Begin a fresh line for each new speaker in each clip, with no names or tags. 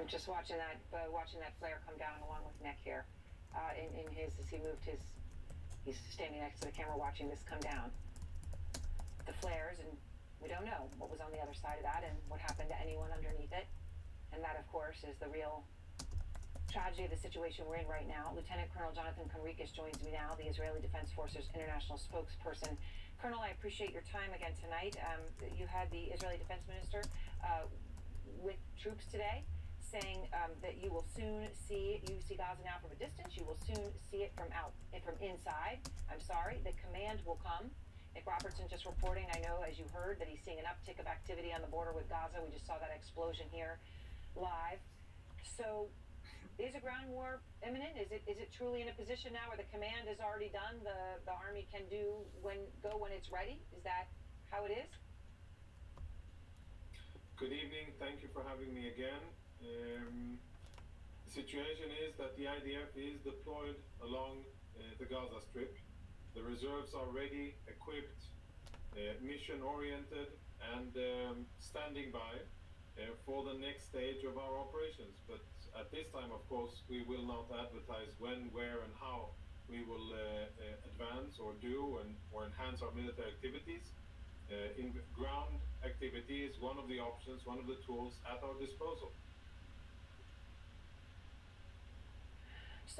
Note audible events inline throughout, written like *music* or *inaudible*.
I'm just watching that, uh, watching that flare come down along with Nick here, uh, in, in his, as he moved his, he's standing next to the camera watching this come down. The flares, and we don't know what was on the other side of that and what happened to anyone underneath it. And that, of course, is the real tragedy of the situation we're in right now. Lieutenant Colonel Jonathan Conricus joins me now, the Israeli Defense Forces international spokesperson. Colonel, I appreciate your time again tonight. Um, you had the Israeli Defense Minister uh, with troops today saying um, that you will soon see you see Gaza now from a distance. You will soon see it from out from inside. I'm sorry, the command will come. Nick Robertson just reporting. I know, as you heard, that he's seeing an uptick of activity on the border with Gaza. We just saw that explosion here live. So, is a ground war imminent? Is it is it truly in a position now where the command is already done? The the army can do when go when it's ready. Is that how it is?
Good evening. Thank you for having me again. Um, the situation is that the IDF is deployed along uh, the Gaza Strip. The reserves are ready, equipped, uh, mission oriented, and um, standing by uh, for the next stage of our operations. But at this time, of course, we will not advertise when, where, and how we will uh, uh, advance or do and, or enhance our military activities. Uh, in ground activity is one of the options, one of the tools at our disposal.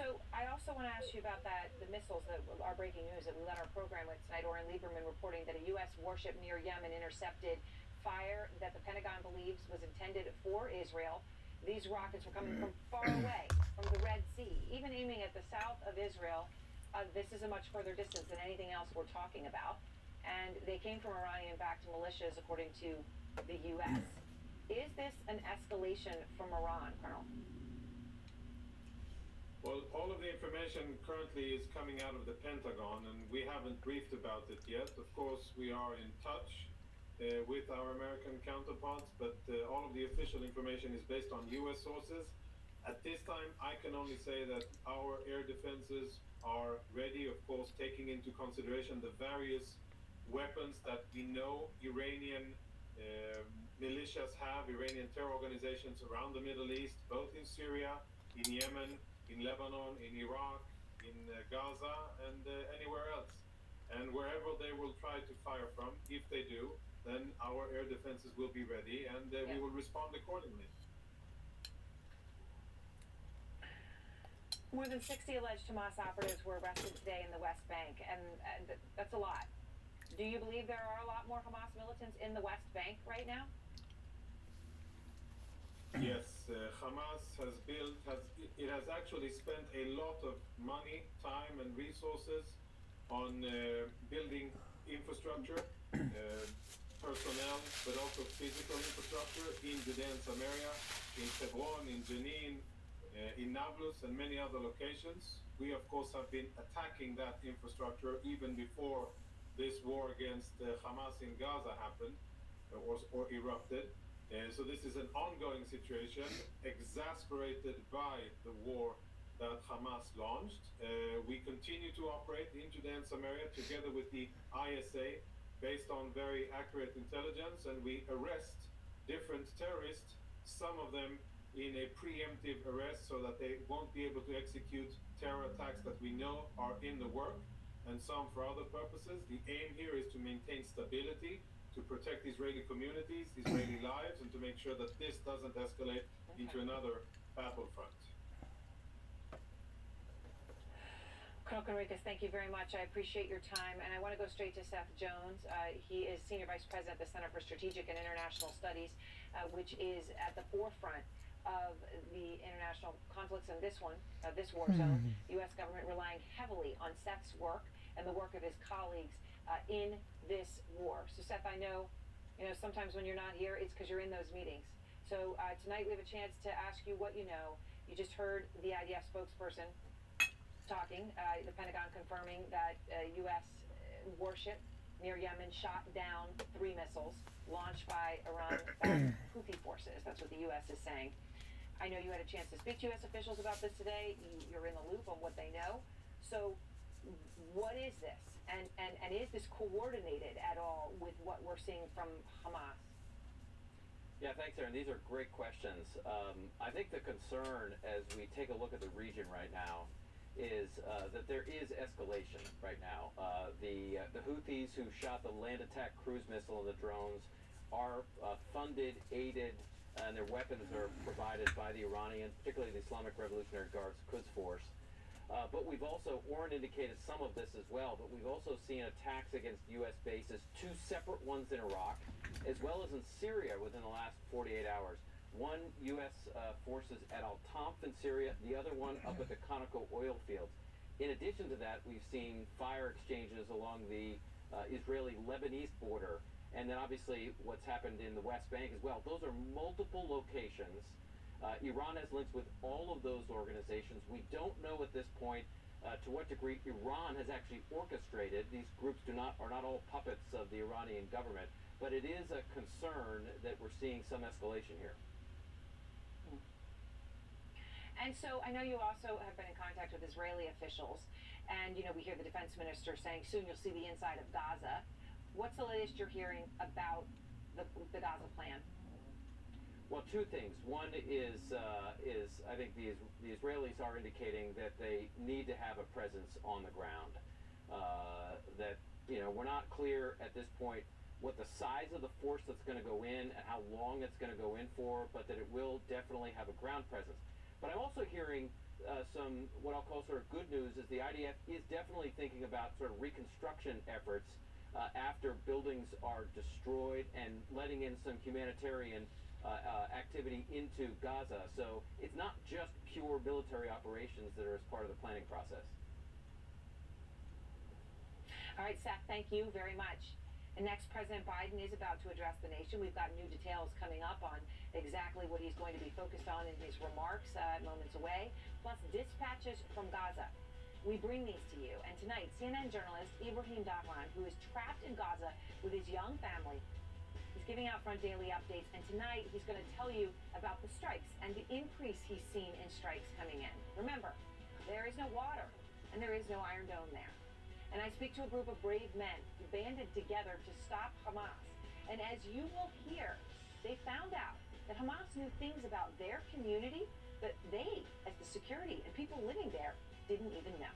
So I also want to ask you about that the missiles that are breaking news that we led our program with tonight. Oren Liebermann reporting that a U.S. warship near Yemen intercepted fire that the Pentagon believes was intended for Israel. These rockets were coming from far away, from the Red Sea, even aiming at the south of Israel. Uh, this is a much further distance than anything else we're talking about. And they came from Iranian-backed militias, according to the U.S. Is this an escalation from Iran, Colonel?
Well, all of the information currently is coming out of the Pentagon, and we haven't briefed about it yet. Of course, we are in touch uh, with our American counterparts, but uh, all of the official information is based on U.S. sources. At this time, I can only say that our air defenses are ready, of course, taking into consideration the various weapons that we know Iranian uh, militias have, Iranian terror organizations around the Middle East, both in Syria, in Yemen, in Lebanon, in Iraq, in uh, Gaza, and uh, anywhere else. And wherever they will try to fire from, if they do, then our air defenses will be ready and uh, yeah. we will respond accordingly.
More than 60 alleged Hamas operatives were arrested today in the West Bank, and, and that's a lot. Do you believe there are a lot more Hamas militants in the West Bank right now?
Yes, uh, Hamas has built, has it has actually spent a lot of money, time, and resources on uh, building infrastructure, uh, personnel, but also physical infrastructure in Judea and Samaria, in Hebron, in Jenin, uh, in Nablus, and many other locations. We, of course, have been attacking that infrastructure even before this war against uh, Hamas in Gaza happened or, or erupted. Uh, so this is an ongoing situation exasperated by the war that Hamas launched. Uh, we continue to operate in Judea and Samaria together with the ISA based on very accurate intelligence, and we arrest different terrorists, some of them in a preemptive arrest so that they won't be able to execute terror attacks that we know are in the work, and some for other purposes. The aim here is to maintain stability to protect Israeli communities, Israeli *clears throat* lives, and to make sure that this doesn't escalate okay. into another battlefront.
Colonel Conricus, thank you very much. I appreciate your time. And I want to go straight to Seth Jones. Uh, he is Senior Vice President at the Center for Strategic and International Studies, uh, which is at the forefront of the international conflicts in this one, uh, this war zone. Mm -hmm. The U.S. government relying heavily on Seth's work and the work of his colleagues uh, in this war. So Seth, I know, you know, sometimes when you're not here, it's because you're in those meetings. So uh, tonight we have a chance to ask you what you know. You just heard the IDF spokesperson talking, uh, the Pentagon confirming that a U.S. warship near Yemen shot down three missiles launched by Iran *clears throat* Houthi forces. That's what the U.S. is saying. I know you had a chance to speak to U.S. officials about this today. You, are in the loop on what they know. So, what is this? And, and, and is this coordinated at all with what we're seeing from Hamas?
Yeah, thanks, Erin. These are great questions. Um, I think the concern as we take a look at the region right now is uh, that there is escalation right now. Uh, the uh, the Houthis who shot the land attack cruise missile and the drones are uh, funded, aided, and their weapons are provided by the Iranians, particularly the Islamic Revolutionary Guards Quds Force. Uh, but we've also, Oren indicated some of this as well, but we've also seen attacks against U.S. bases, two separate ones in Iraq, as well as in Syria within the last 48 hours. One U.S. Uh, forces at Al Tanf in Syria, the other one up at the Conoco oil fields. In addition to that, we've seen fire exchanges along the uh, Israeli-Lebanese border, and then obviously what's happened in the West Bank as well. Those are multiple locations uh, Iran has links with all of those organizations. We don't know at this point uh, to what degree Iran has actually orchestrated. These groups do not are not all puppets of the Iranian government, but it is a concern that we're seeing some escalation here.
And so I know you also have been in contact with Israeli officials, and you know we hear the defense minister saying soon you'll see the inside of Gaza. What's the latest you're hearing about the, the Gaza plan?
Well, two things. One is uh, is I think the the Israelis are indicating that they need to have a presence on the ground. Uh, that you know we're not clear at this point what the size of the force that's going to go in and how long it's going to go in for, but that it will definitely have a ground presence. But I'm also hearing uh, some what I'll call sort of good news is the IDF is definitely thinking about sort of reconstruction efforts uh, after buildings are destroyed and letting in some humanitarian activity into Gaza. So it's not just pure military operations that are as part of the planning process.
All right, Seth, thank you very much. And next, President Biden is about to address the nation. We've got new details coming up on exactly what he's going to be focused on in his remarks uh, moments away, plus dispatches from Gaza. We bring these to you. And tonight, CNN journalist Ibrahim Dahman, who is trapped in Gaza with his young family, giving out front daily updates. And tonight, he's going to tell you about the strikes and the increase he's seen in strikes coming in. Remember, there is no water and there is no Iron Dome there. And I speak to a group of brave men who banded together to stop Hamas. And as you will hear, they found out that Hamas knew things about their community that they, as the security and people living there, didn't even know.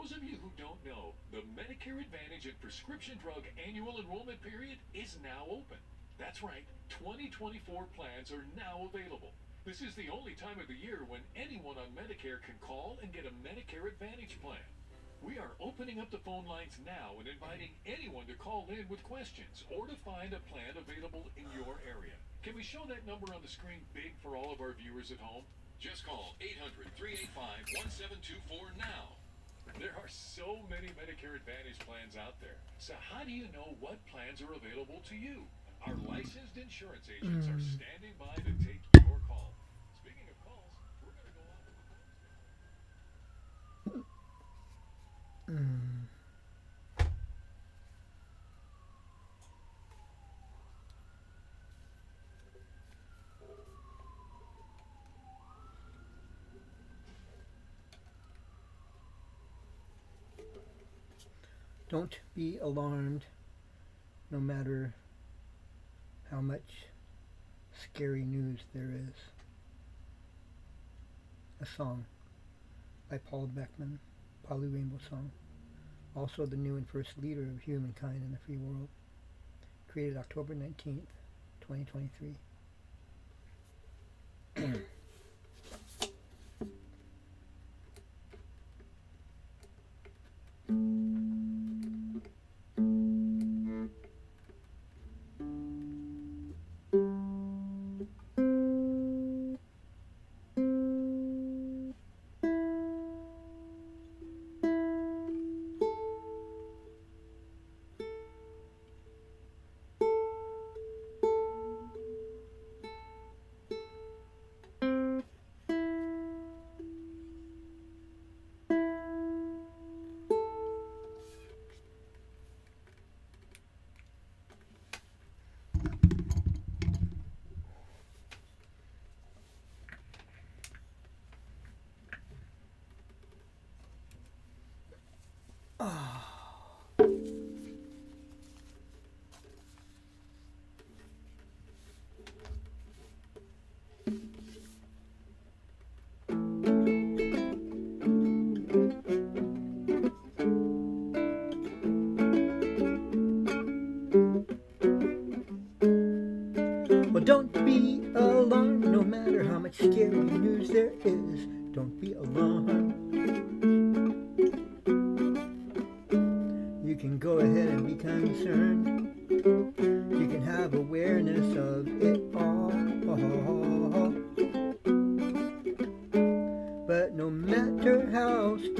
Those of you who don't know, the Medicare Advantage and prescription drug annual enrollment period is now open. That's right, 2024 plans are now available. This is the only time of the year when anyone on Medicare can call and get a Medicare Advantage plan. We are opening up the phone lines now and inviting anyone to call in with questions or to find a plan available in your area. Can we show that number on the screen big for all of our viewers at home? Just call 800 385 1724 now. There are so many Medicare Advantage plans out there. So how do you know what plans are available to you? Our licensed insurance agents are hmm. standing by to take your call. Speaking of calls, we're going to go off.
Mm. Don't be alarmed no matter how much scary news there is. A song by Paul Beckman, Palu Rainbow Song. Also the new and first leader of humankind in the free world. Created October 19th, 2023.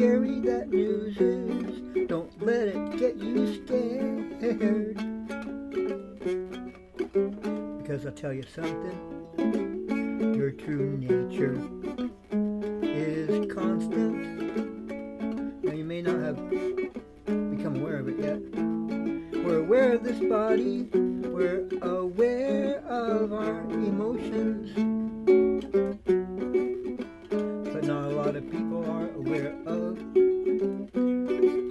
Scary that news is, don't let it get you scared. Because I'll tell you something, lot of people are aware of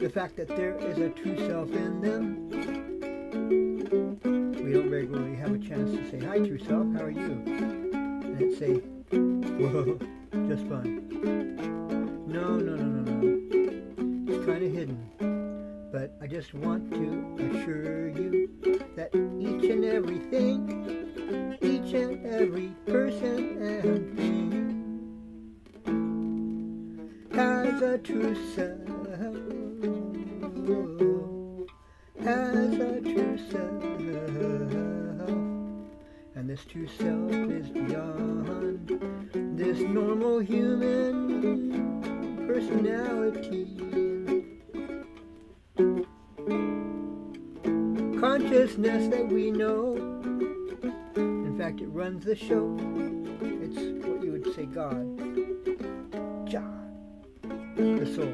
the fact that there is a true self in them. We don't regularly have a chance to say, Hi, true self, how are you? And it say, Whoa, *laughs* just fine. No, no, no, no, no. It's kind of hidden. But I just want to assure you that each and everything, each and every person and thing a true self. Has a true self. And this true self is beyond this normal human personality. Consciousness that we know. In fact, it runs the show. It's what you would say God. The soul.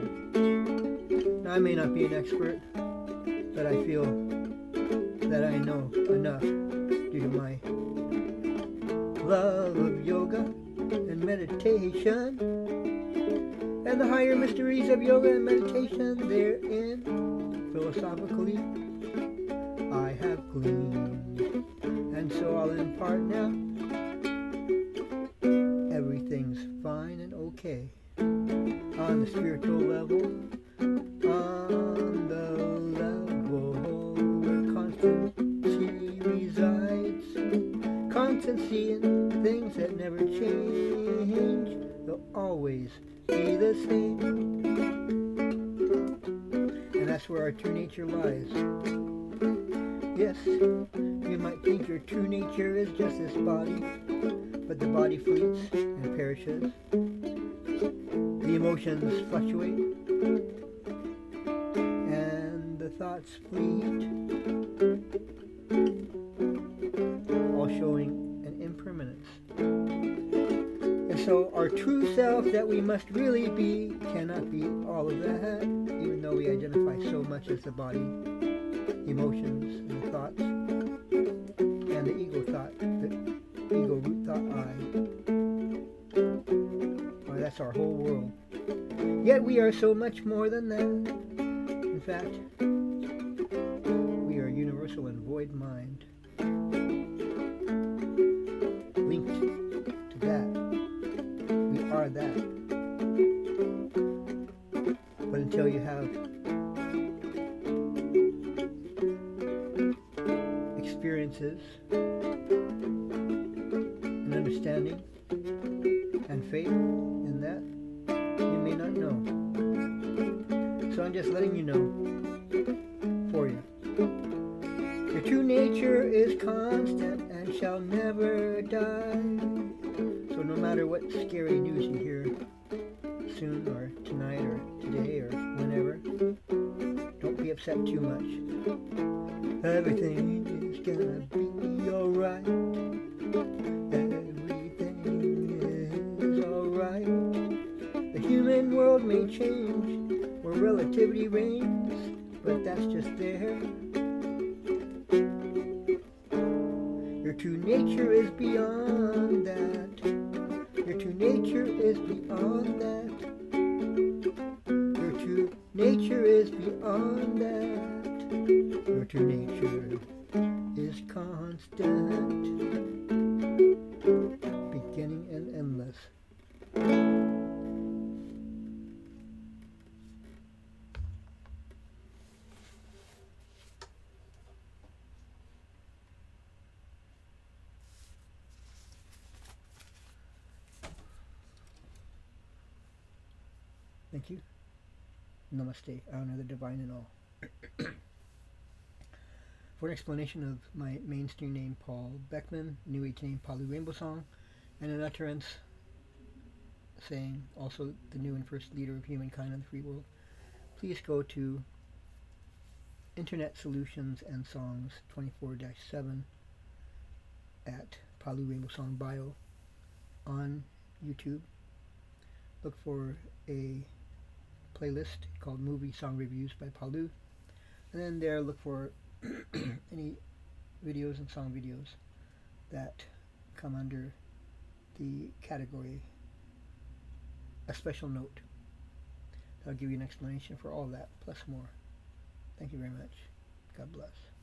Now, I may not be an expert, but I feel that I know enough due to my love of yoga and meditation and the higher mysteries of yoga and meditation therein philosophically I have gleaned and so I'll impart now the spiritual level. On the level where constancy resides. Constancy in things that never change. They'll always be the same. And that's where our true nature lies. Yes you might think your true nature is just this body but the body fleets and perishes emotions fluctuate. And the thoughts fleet all showing an impermanence. And so our true self that we must really be cannot be all of that even though we identify so much as the body emotions we are so much more than that. In fact, we are universal and void mind. Linked to that. We are that. But until you have experiences nature is constant and shall never die. So no matter what scary news you hear soon or tonight or today or whenever, don't be upset too much. Everything is gonna be alright. Everything is alright. The human world may change where relativity reigns, but that's just there. True nature is beyond that. Your true nature is beyond that. Your true nature is beyond that. Your true nature is constant. Thank you. Namaste. I honor the divine in all. *coughs* For an explanation of my mainstream name, Paul Beckman, New Age name, Palu Rainbow Song, and an utterance saying also the new and first leader of humankind in the free world, please go to Internet Solutions and Songs 24 7 at Palu Rainbow Song Bio on YouTube. Look for a playlist called Movie Song Reviews by Palu. And then there look for *coughs* any videos and song videos that come under the category a special note. I'll give you an explanation for all that plus more. Thank you very much. God bless.